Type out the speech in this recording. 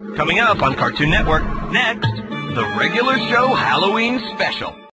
Coming up on Cartoon Network, next, the regular show Halloween special.